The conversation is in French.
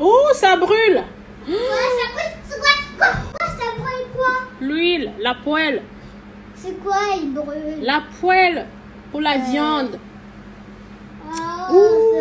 Oh, ça brûle. Ça brûle quoi? Ça brûle quoi? L'huile, la poêle. C'est quoi, il brûle? La poêle pour la euh. viande. Oh, Ouh.